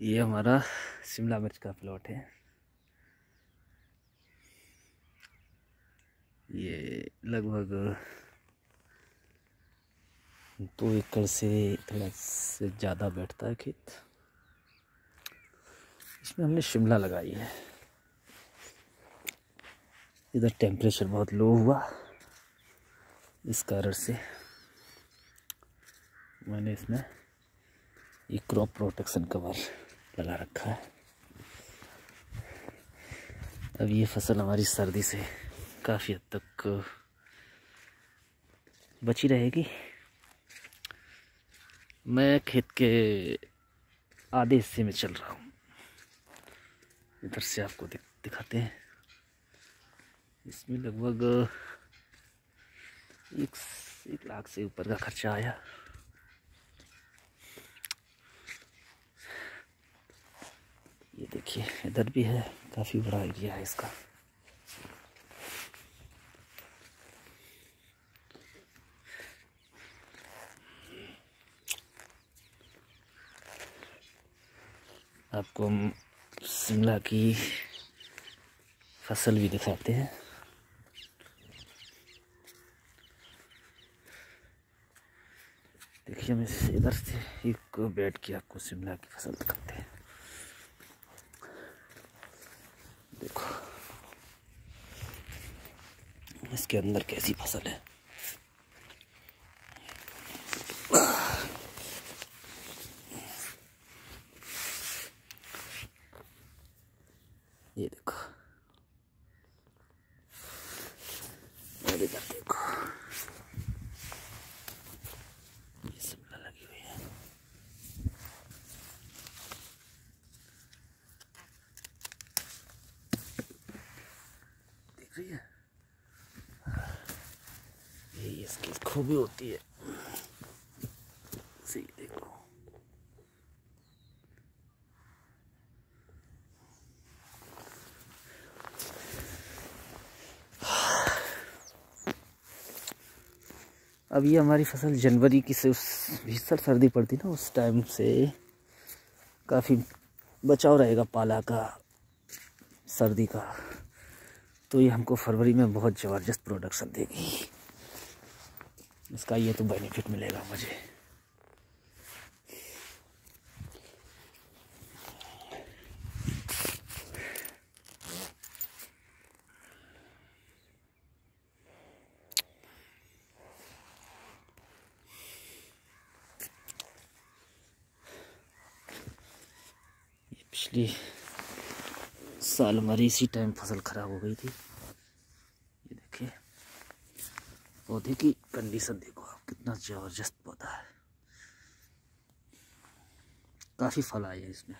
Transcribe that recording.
ये हमारा शिमला मिर्च का प्लॉट है। ये लगभग दो एकड़ से थोड़ा से ज़्यादा बैठता है खेत। इसमें हमने शिमला लगाई है। इधर टेम्परेचर बहुत लो हुआ। इस कारण से मैंने इसमें ये क्रॉप प्रोटेक्शन कवर लगा रखा है। अब ये फ़सल हमारी सर्दी से काफ़ी हद तक बची रहेगी। मैं खेत के आधे हिस्से में चल रहा हूँ। इधर से आपको दिख, दिखाते हैं। इसमें लगभग एक एक लाख से ऊपर का खर्चा आया। ये देखिए, इधर भी है, काफ़ी बड़ा एरिया है इसका। आपको हम शिमला की फ़सल भी दिखाते हैं। देखिए हम इधर से एक बैठ के आपको शिमला की फ़सल दिखाते हैं। इसके अंदर कैसी फ़सल है? ये देखो। देखो। देख रही है? इसकी खूबी होती है सही देखो अब ये हमारी फ़सल जनवरी की से उस भीषण सर्दी पड़ती ना, उस टाइम से काफ़ी बचाव रहेगा पाला का, सर्दी का। तो ये हमको फरवरी में बहुत ज़बरदस्त प्रोडक्शन देगी। इसका ये तो बेनिफिट मिलेगा मुझे। पिछली साल हमारी इसी टाइम फ़सल खराब हो गई थी ये देखिए पौधे की कंडीशन देखो आप कितना ज़बरदस्त पौधा है। काफ़ी फल आए हैं इसमें।